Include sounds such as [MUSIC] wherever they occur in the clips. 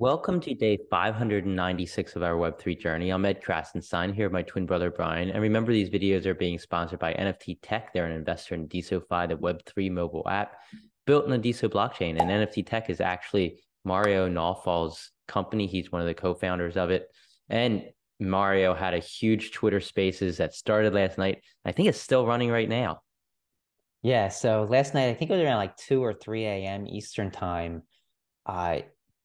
Welcome to day 596 of our Web3 journey. I'm Ed Krassenstein here with my twin brother Brian. And remember, these videos are being sponsored by NFT Tech. They're an investor in Desofy, the Web3 mobile app built in the DeSo blockchain. And NFT Tech is actually Mario Nawfal's company. He's one of the co founders of it. And Mario had a huge Twitter spaces that started last night. I think it's still running right now. Yeah. So last night, I think it was around like 2 or 3 a.m. Eastern time. Uh,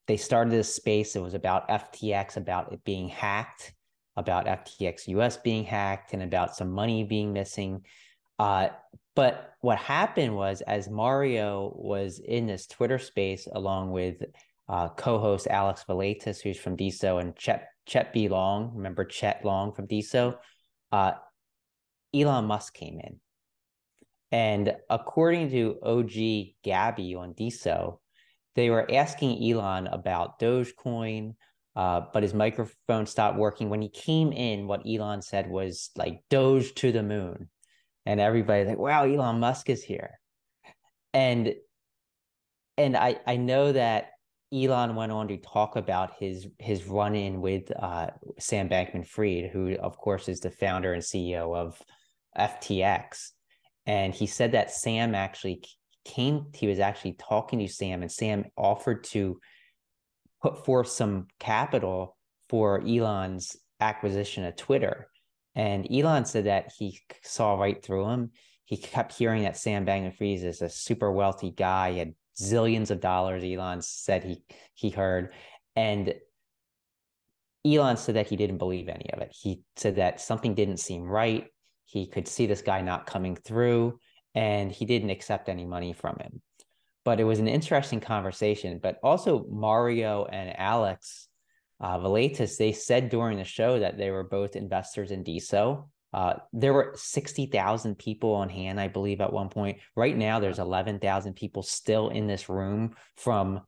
they started this space. It was about FTX, about it being hacked, about FTX US being hacked, and about some money being missing. Uh, but what happened was, as Mario was in this Twitter space along with uh, co-host Alex Valaitis, who's from DeSo, and Chet Chet B. Long, remember Chet Long from DeSo, uh, Elon Musk came in. And according to OG Gabby on DeSo, they were asking Elon about Dogecoin, uh, but his microphone stopped working. When he came in, what Elon said was like Doge to the moon. And everybody's like, wow, Elon Musk is here. And and I, I know that Elon went on to talk about his his run in with uh, Sam Bankman Fried, who of course is the founder and CEO of FTX. And he said that Sam actually came, he was actually talking to Sam, and Sam offered to put forth some capital for Elon's acquisition of Twitter. And Elon said that he saw right through him. He kept hearing that Sam Bankman-Fried is a super wealthy guy, he had zillions of dollars. Elon said he he heard, and Elon said that he didn't believe any of it. He said that something didn't seem right. He could see this guy not coming through, and he didn't accept any money from him. But it was an interesting conversation. But also, Mario and Alex uh, Valaitis, they said during the show that they were both investors in DeSo. Uh, there were 60,000 people on hand, I believe, at one point. Right now, there's 11,000 people still in this room from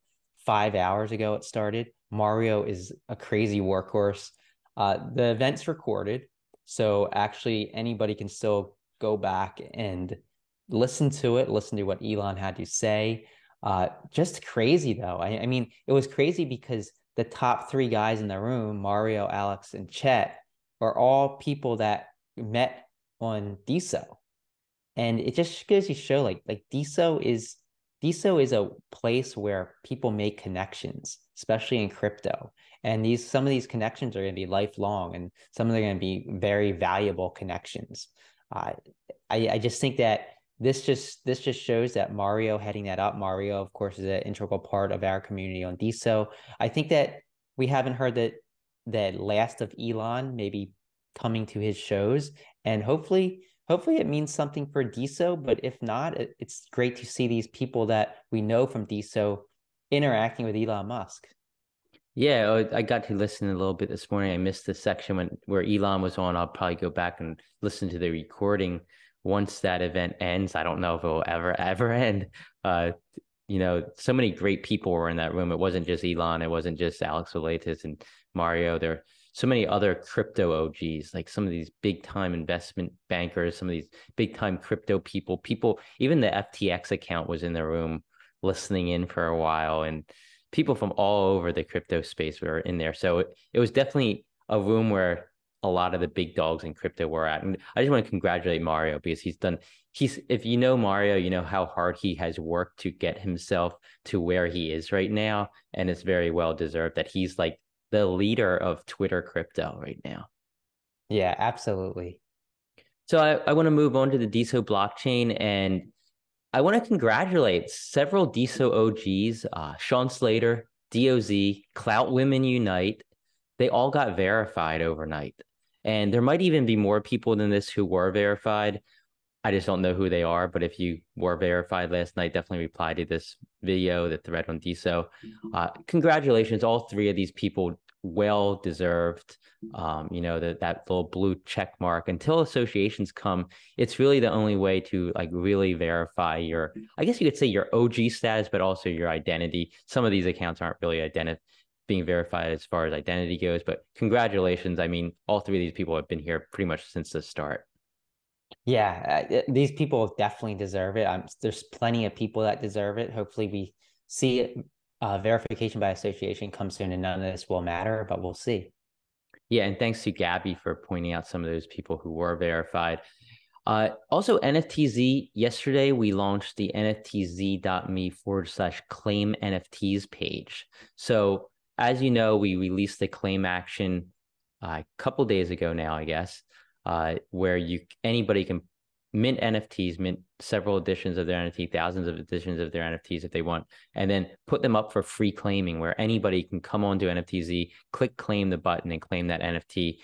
five hours ago it started. Mario is a crazy workhorse. Uh, the event's recorded. So actually, anybody can still go back and listen to it, listen to what Elon had to say. Uh, just crazy though. I, I, mean, it was crazy because the top three guys in the room, Mario, Alex, and Chet, are all people that met on DeSo. And it just goes to show like like DeSo is DeSo is a place where people make connections, especially in crypto. And these some of these connections are going to be lifelong, and some of them are going to be very valuable connections. Uh, I I just think that this just this just shows that Mario heading that up. Mario, of course, is an integral part of our community on DeSo. I think that we haven't heard that that last of Elon maybe coming to his shows, and hopefully, hopefully it means something for DeSo. But if not, it, it's great to see these people that we know from DeSo interacting with Elon Musk. Yeah, oh, I got to listen a little bit this morning. I missed the section when where Elon was on. I'll probably go back and listen to the recording once that event ends, I don't know if it will ever, [LAUGHS] ever end. Uh, you know, so many great people were in that room. It wasn't just Elon, it wasn't just Alex Valaitis and Mario. There are so many other crypto OGs, like some of these big time investment bankers, some of these big time crypto people, people, even the FTX account was in the room listening in for a while. And people from all over the crypto space were in there. So it, it was definitely a room where a lot of the big dogs in crypto were at. And I just want to congratulate Mario because he's done he's if you know Mario, you know how hard he has worked to get himself to where he is right now. And it's very well deserved that he's like the leader of Twitter crypto right now. Yeah, absolutely. So I, I want to move on to the DeSo blockchain and I want to congratulate several DeSo OGs, uh, Sean Slater, DOZ, Clout Women Unite. They all got verified overnight. And there might even be more people than this who were verified. I just don't know who they are. But if you were verified last night, definitely reply to this video, the thread on DeSo. Uh, congratulations, all three of these people, well deserved. Um, you know, that that little blue check mark. Until associations come, it's really the only way to like really verify your, I guess you could say your OG status, but also your identity. Some of these accounts aren't really identified being verified as far as identity goes. But congratulations. I mean, all three of these people have been here pretty much since the start. Yeah, uh, these people definitely deserve it. Um, there's plenty of people that deserve it. Hopefully, we see uh, verification by association comes soon and none of this will matter, but we'll see. Yeah, and thanks to Gabby for pointing out some of those people who were verified. Uh, also, NFTZ, yesterday we launched the nftz.me forward slash claim NFTs page. So, as you know, we released the claim action uh, a couple days ago now, I guess, uh, where you anybody can mint NFTs, mint several editions of their NFT, thousands of editions of their NFTs if they want, and then put them up for free claiming where anybody can come onto NFTZ, click claim the button and claim that NFT.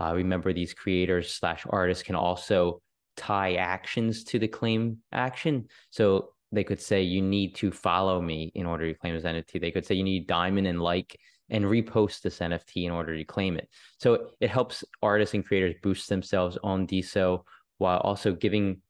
Uh, remember, these creators slash artists can also tie actions to the claim action. So they could say, you need to follow me in order to claim this NFT. They could say, you need diamond and like and repost this NFT in order to claim it. So it helps artists and creators boost themselves on DeSo while also giving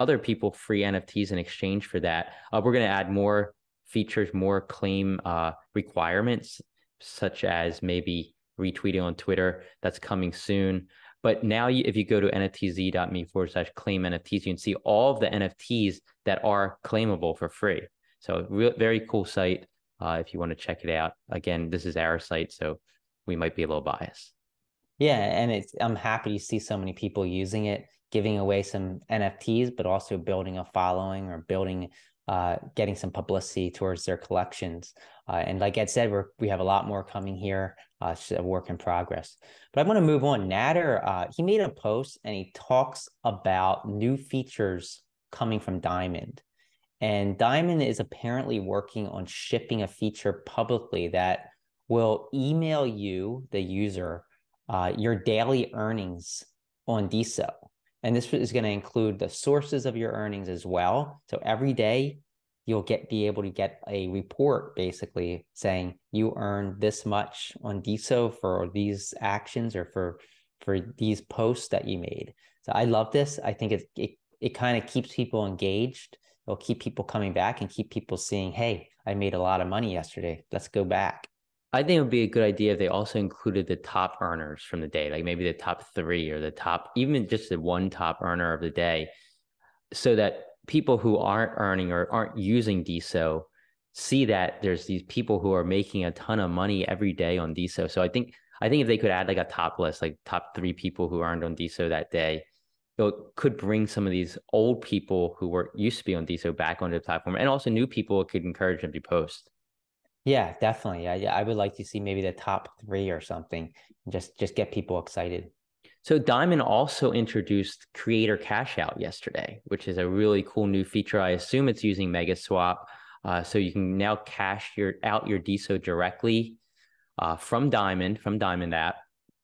other people free NFTs in exchange for that. Uh, we're going to add more features, more claim uh, requirements, such as maybe retweeting on Twitter. That's coming soon. But now, you, if you go to nftz.me forward slash claim NFTs, you can see all of the NFTs that are claimable for free. So, real, very cool site. Uh, if you want to check it out, again, this is our site, so we might be a little biased. Yeah, and it's I'm happy to see so many people using it giving away some NFTs, but also building a following or building, uh, getting some publicity towards their collections. Uh, and like Ed said, we're, we have a lot more coming here. Uh, a work in progress. But I want to move on. Nader, uh, he made a post and he talks about new features coming from Diamond. And Diamond is apparently working on shipping a feature publicly that will email you, the user, uh, your daily earnings on DeSo. And this is going to include the sources of your earnings as well. So every day you'll get be able to get a report basically saying you earned this much on DeSo for these actions or for for these posts that you made. So I love this. I think it it, it kind of keeps people engaged. It'll keep people coming back and keep people seeing, hey, I made a lot of money yesterday. Let's go back. I think it would be a good idea if they also included the top earners from the day, like maybe the top three or the top, even just the one top earner of the day, so that people who aren't earning or aren't using DeSo see that there's these people who are making a ton of money every day on DeSo. So I think I think if they could add like a top list, like top three people who earned on DeSo that day, it could bring some of these old people who were used to be on DeSo back onto the platform, and also new people. Could encourage them to post. Yeah, definitely. I I would like to see maybe the top three or something. Just just get people excited. So Diamond also introduced Creator Cash Out yesterday, which is a really cool new feature. I assume it's using MegaSwap, uh, so you can now cash your out your DeSo directly uh, from Diamond from Diamond app,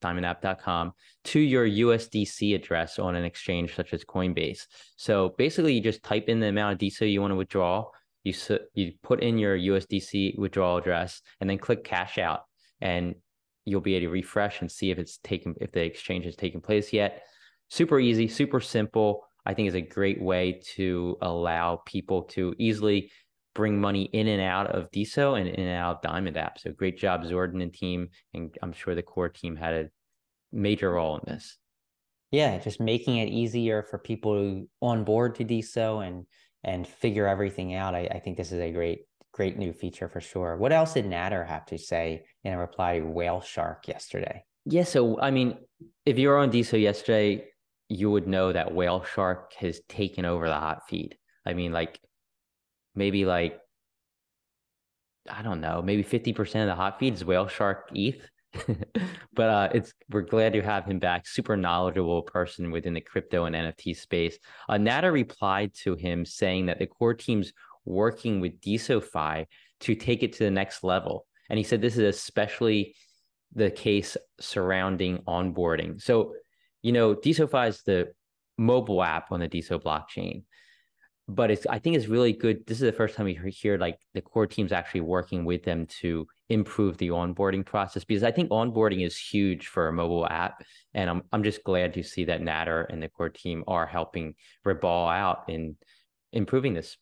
diamondapp.com to your USDC address on an exchange such as Coinbase. So basically, you just type in the amount of DeSo you want to withdraw you you put in your USDC withdrawal address and then click cash out and you'll be able to refresh and see if it's taken if the exchange has taken place yet. Super easy, super simple. I think is a great way to allow people to easily bring money in and out of DeSo and in and out of Diamond app. So great job, Zordon and team. And I'm sure the core team had a major role in this. Yeah, just making it easier for people to onboard to DeSo and and figure everything out. I, I think this is a great, great new feature for sure. What else did Nader have to say in a reply to Whale Shark yesterday? Yeah, so I mean, if you were on DeSo yesterday, you would know that Whale Shark has taken over the hot feed. I mean, like maybe like I don't know, maybe 50% of the hot feed is Whale Shark ETH. [LAUGHS] but uh, it's we're glad to have him back. Super knowledgeable person within the crypto and NFT space. Uh, replied to him saying that the core team's working with Desofy to take it to the next level, and he said this is especially the case surrounding onboarding. So, you know, Desofy is the mobile app on the DeSo blockchain but it's I think it's really good. This is the first time we hear like the core teams actually working with them to improve the onboarding process because I think onboarding is huge for a mobile app, and I'm I'm just glad to see that Nader and the core team are helping Reball out in improving this.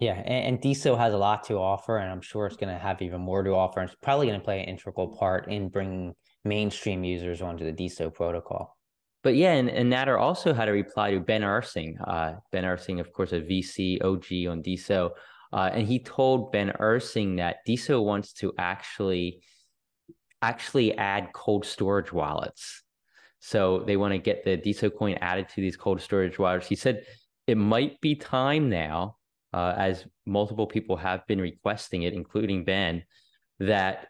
Yeah, and, and has a lot to offer, and I'm sure it's going to have even more to offer. And it's probably going to play an integral part in bringing mainstream users onto the DeSo protocol but yeah, and, and Nader also had a reply to Ben Ursing. Uh, ben Ursing, of course, a VC OG on DeSo. Uh, and he told Ben Ursing that DeSo wants to actually actually add cold storage wallets. So they want to get the DeSo coin added to these cold storage wallets. He said it might be time now, uh, as multiple people have been requesting it, including Ben, that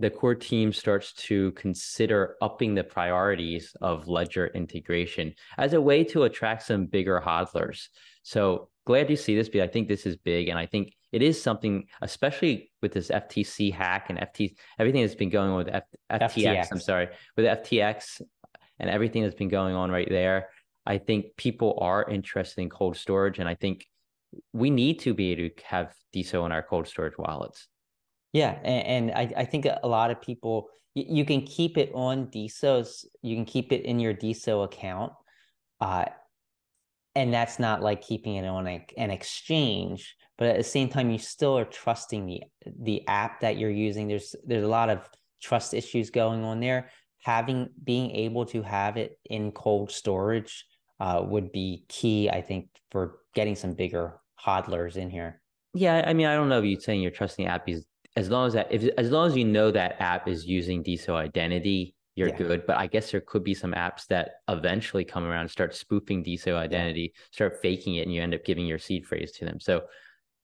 the core team starts to consider upping the priorities of ledger integration as a way to attract some bigger hodlers. So glad to see this, but I think this is big. And I think it is something, especially with this FTC hack and FT, everything that's been going on with F, FTX, FTX, I'm sorry, with FTX and everything that's been going on right there. I think people are interested in cold storage. And I think we need to be able to have DeSo in our cold storage wallets. Yeah, and, and I, I think a lot of people you, you can keep it on DeSo's, you can keep it in your DeSo account, uh, and that's not like keeping it on a, an exchange. But at the same time, you still are trusting the the app that you're using. There's there's a lot of trust issues going on there. Having being able to have it in cold storage uh, would be key, I think, for getting some bigger hodlers in here. Yeah, I mean, I don't know if you're saying you're trusting app is as long as that if as long as you know that app is using DeSo identity, you're yeah. good. But I guess there could be some apps that eventually come around and start spoofing DeSo identity, yeah. start faking it, and you end up giving your seed phrase to them. So,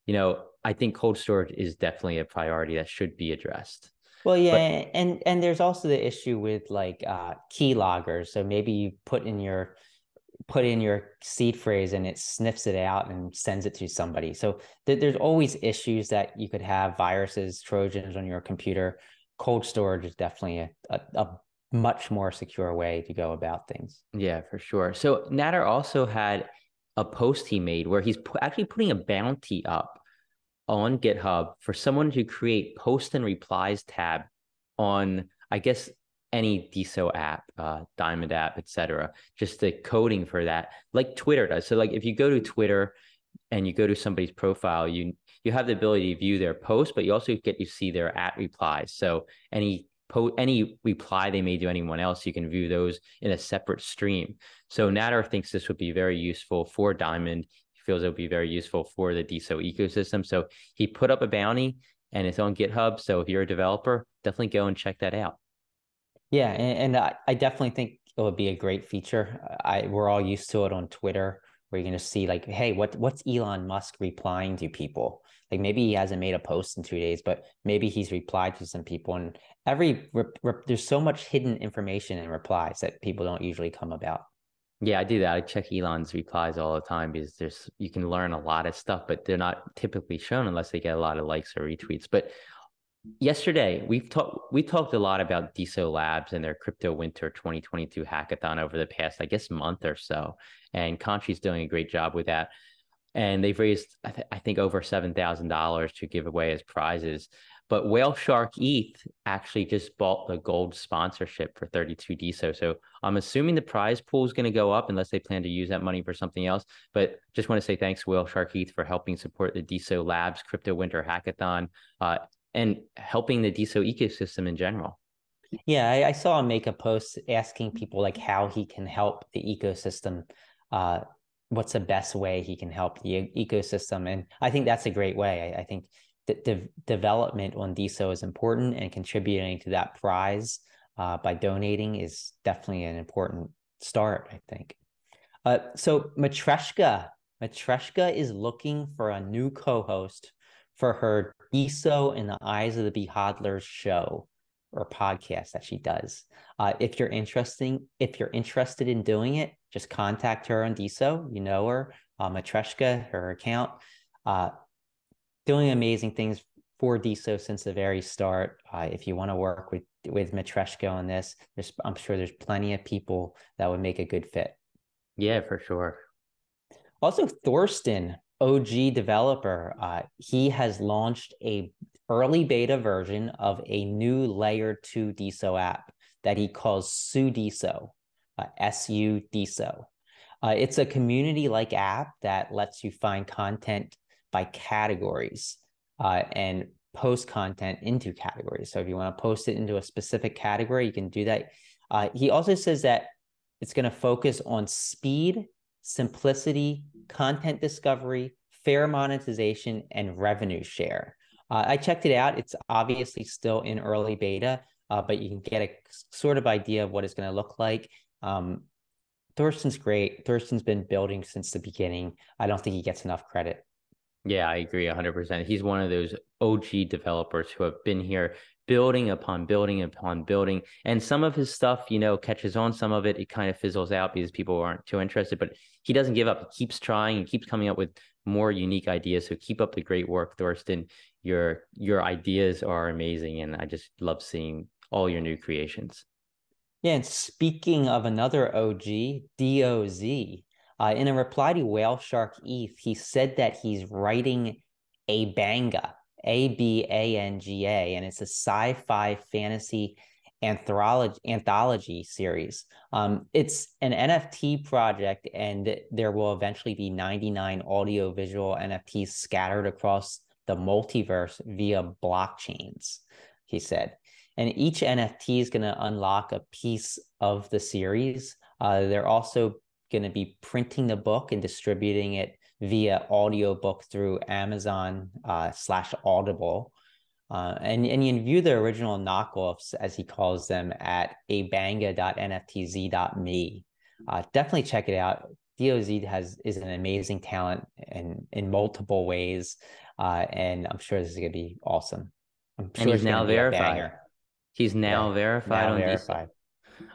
you know, I think cold storage is definitely a priority that should be addressed. Well, yeah, but, and and there's also the issue with like uh, key loggers. So maybe you put in your put in your seed phrase and it sniffs it out and sends it to somebody. So th- there's always issues that you could have viruses, trojans on your computer. Cold storage is definitely a, a, a much more secure way to go about things. Yeah, for sure. So Nader also had a post he made where he's actually putting a bounty up on GitHub for someone to create post and replies tab on, I guess, any DeSo app, uh, Diamond app, etc. Just the coding for that, like Twitter does. So, like if you go to Twitter and you go to somebody's profile, you you have the ability to view their post, but you also get to see their at replies. So any po- any reply they made to anyone else, you can view those in a separate stream. So Nader thinks this would be very useful for Diamond. He feels it would be very useful for the DeSo ecosystem. So he put up a bounty and it's on GitHub. So if you're a developer, definitely go and check that out. Yeah, and, and I, I definitely think it would be a great feature. I we're all used to it on Twitter, where you're gonna see like, hey, what what's Elon Musk replying to people? Like maybe he hasn't made a post in two days, but maybe he's replied to some people. And every there's so much hidden information in replies that people don't usually come about. Yeah, I do that. I check Elon's replies all the time because there's you can learn a lot of stuff, but they're not typically shown unless they get a lot of likes or retweets. But yesterday we've talked we talked a lot about DeSo Labs and their crypto winter 2022 hackathon over the past I guess month or so and Conchi's doing a great job with that and they've raised I, th- I think over $7,000 to give away as prizes but Whale Shark ETH actually just bought the gold sponsorship for 32 DeSo. So I'm assuming the prize pool is going to go up unless they plan to use that money for something else. But just want to say thanks, Whale Shark ETH, for helping support the DeSo Labs Crypto Winter Hackathon. Uh, and helping the DeSo ecosystem in general. Yeah, I, I, saw him make a post asking people like how he can help the ecosystem. Uh, what's the best way he can help the ecosystem? And I think that's a great way. I, I think the de- development on DeSo is important, and contributing to that prize uh, by donating is definitely an important start. I think. Uh, so Matreshka, Matreshka is looking for a new co-host for her DeSo in the Eyes of the Behodlers show or podcast that she does. Uh, if you're interesting, if you're interested in doing it, just contact her on DeSo. You know her, uh, Matreshka, her account. Uh, doing amazing things for DeSo since the very start. Uh, if you want to work with with Matreshka on this, there's I'm sure there's plenty of people that would make a good fit. Yeah, for sure. Also, Thorsten OG developer, uh, he has launched a early beta version of a new layer two DeSo app that he calls SuDeSo, uh, S-U DeSo. Uh, it's a community-like app that lets you find content by categories uh, and post content into categories. So if you want to post it into a specific category, you can do that. Uh, he also says that it's going to focus on speed simplicity, content discovery, fair monetization, and revenue share. Uh, I checked it out. It's obviously still in early beta, uh, but you can get a sort of idea of what it's going to look like. Um, Thorsten's great. Thorsten's been building since the beginning. I don't think he gets enough credit. Yeah, I agree 100%. He's one of those OG developers who have been here building upon building upon building. And some of his stuff, you know, catches on. Some of it, it kind of fizzles out because people aren't too interested, but he doesn't give up. He keeps trying and keeps coming up with more unique ideas. So keep up the great work, Thorsten. Your your ideas are amazing, and I just love seeing all your new creations. Yeah, and speaking of another OG, DOZ, uh, in a reply to Whale Shark ETH, he said that he's writing a banga, A B A N G A, and it's a sci-fi fantasy anthology anthology series. Um, it's an NFT project, and there will eventually be 99 audio visual NFTs scattered across the multiverse via blockchains. He said, and each NFT is going to unlock a piece of the series. Uh, they're also going to be printing the book and distributing it via audiobook through Amazon uh, slash Audible. Uh, and, and you can view the original knockoffs, as he calls them, at abanga.nftz.me. Uh, definitely check it out. DOZ has is an amazing talent in in multiple ways, uh, and I'm sure this is gonna be awesome. I'm sure and he's now verified. He's now verified now on verified.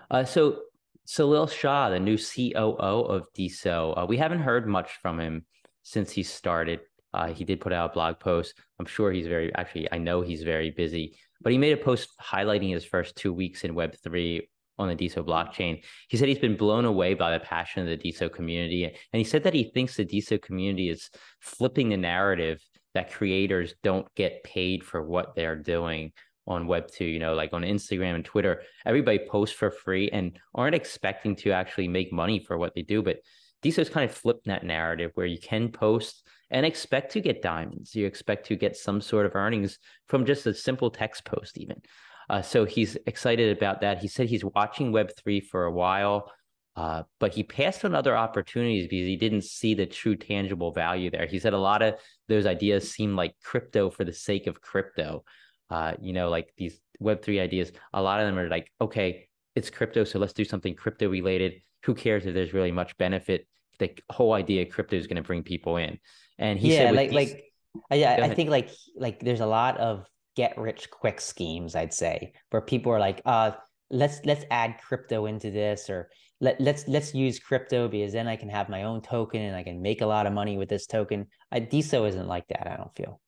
Uh, so Salil Shah, the new COO of DeSo, uh, we haven't heard much from him since he started. Uh, he did put out a blog post. I'm sure he's very, actually, I know he's very busy, but he made a post highlighting his first two weeks in Web3 on the DeSo blockchain. He said he's been blown away by the passion of the DeSo community. And he said that he thinks the DeSo community is flipping the narrative that creators don't get paid for what they're doing on web 2 you know like on instagram and twitter everybody posts for free and aren't expecting to actually make money for what they do but DeSo's kind of flipped that narrative where you can post and expect to get diamonds. You expect to get some sort of earnings from just a simple text post, even. Uh, so he's excited about that. He said he's watching Web3 for a while, uh, but he passed on other opportunities because he didn't see the true tangible value there. He said a lot of those ideas seem like crypto for the sake of crypto. Uh, you know, like these Web3 ideas, a lot of them are like, okay, it's crypto, so let's do something crypto related. Who cares if there's really much benefit? The whole idea of crypto is going to bring people in. And he yeah, said, like, these... like, yeah, I think like, like there's a lot of get rich quick schemes, I'd say, where people are like, uh, let's let's add crypto into this, or let let's let's use crypto because then I can have my own token and I can make a lot of money with this token. I, DeSo isn't like that. I don't feel.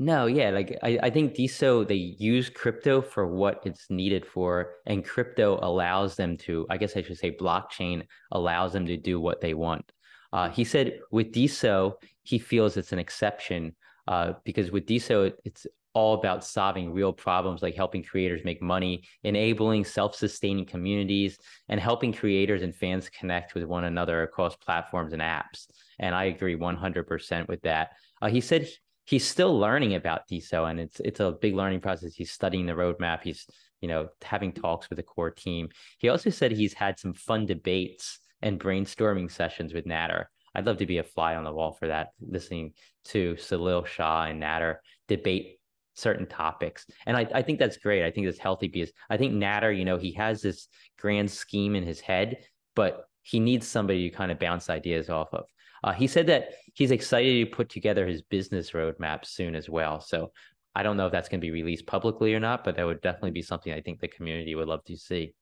No, yeah, like I, I think DeSo they use crypto for what it's needed for, and crypto allows them to, I guess I should say blockchain allows them to do what they want. Uh, he said with DeSo, he feels it's an exception uh, because with DeSo, it's all about solving real problems like helping creators make money, enabling self sustaining communities, and helping creators and fans connect with one another across platforms and apps. And I agree 100% with that. Uh, he said he's still learning about DeSo, and it's it's a big learning process. He's studying the roadmap. He's you know having talks with the core team. He also said he's had some fun debates and brainstorming sessions with Nader. I'd love to be a fly on the wall for that, listening to Salil Shah and Nader debate certain topics. And I, I think that's great. I think it's healthy because I think Nader, you know, he has this grand scheme in his head, but he needs somebody to kind of bounce ideas off of. Uh, he said that he's excited to put together his business roadmap soon as well. So I don't know if that's going to be released publicly or not, but that would definitely be something I think the community would love to see.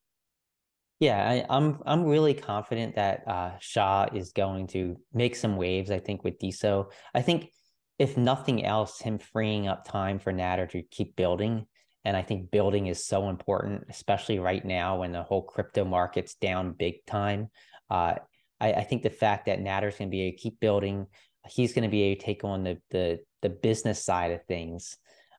Yeah, I, am I'm, I'm really confident that uh, Shah is going to make some waves. I think with DeSo, I think if nothing else, him freeing up time for Nader to keep building. And I think building is so important, especially right now when the whole crypto market's down big time. Uh, I, I, think the fact that Nader's going to be to keep building, he's going to be able to take on the the the business side of things.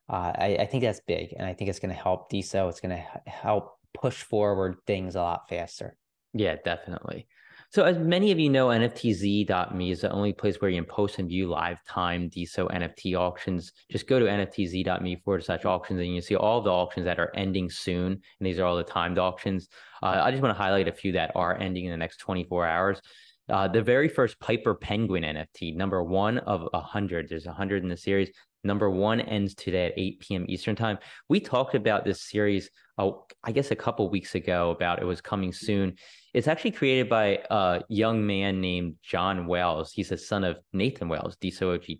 Uh, I, I think that's big, and I think it's going to help DeSo. It's going to help push forward things a lot faster. Yeah, definitely. So, as many of you know, NFTZ.me is the only place where you can post and view live time DeSo NFT auctions. Just go to NFTZ.me forward slash auctions and you see all the auctions that are ending soon. And these are all the timed auctions. Uh, I just want to highlight a few that are ending in the next 24 hours. Uh, the very first Piper Penguin NFT, number one of a hundred. There's a hundred in the series. Number one ends today at 8 p.m. Eastern time. We talked about this series, oh, I guess a couple weeks ago about it was coming soon. It's actually created by a young man named John Wells. He's the son of Nathan Wells, DeSo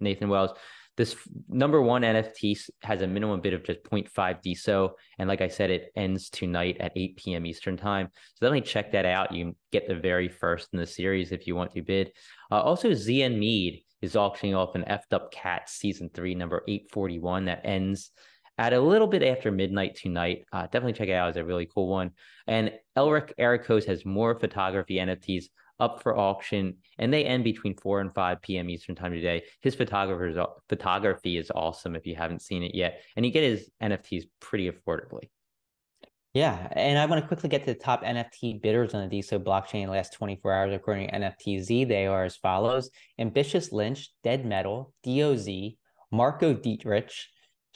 Nathan Wells. This number one NFT has a minimum bid of just 0.5 DeSo. And like I said, it ends tonight at 8 p.m. Eastern time. So definitely check that out. You get the very first in the series if you want to bid. Uh, also, Zian Mead is auctioning off an effed up cat season three, number 841, that ends at a little bit after midnight tonight. Uh, definitely check it out. It's a really cool one. And Elric Ericos has more photography NFTs up for auction, and they end between 4 and 5 p.m. Eastern time today. His photographer's photography is awesome if you haven't seen it yet, and you get his NFTs pretty affordably. Yeah, and I want to quickly get to the top NFT bidders on the DeSo blockchain in the last 24 hours, according to NFTZ. They are as follows: Ambitious Lynch, Dead Metal, DOZ, Marco Dietrich,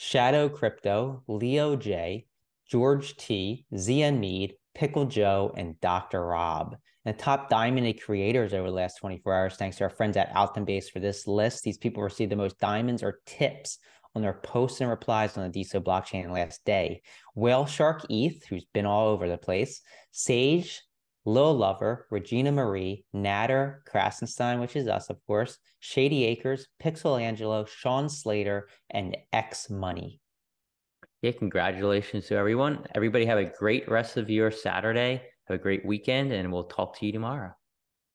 Shadow Crypto, Leo J, George T, Zian Mead, Pickle Joe, and Dr. Rob and top diamond creators over the last 24 hours. Thanks to our friends at Altumbase for this list. These people received the most diamonds or tips on their posts and replies on the DeSo blockchain last day. Whale Shark ETH, who's been all over the place, Sage, Lil Lover, Regina Marie, Nader, Krassenstein, which is us, of course, Shady Acres, Pixel Angelo, Sean Slater, and X Money. Yeah, congratulations to everyone. Everybody have a great rest of your Saturday. Have a great weekend, and we'll talk to you tomorrow.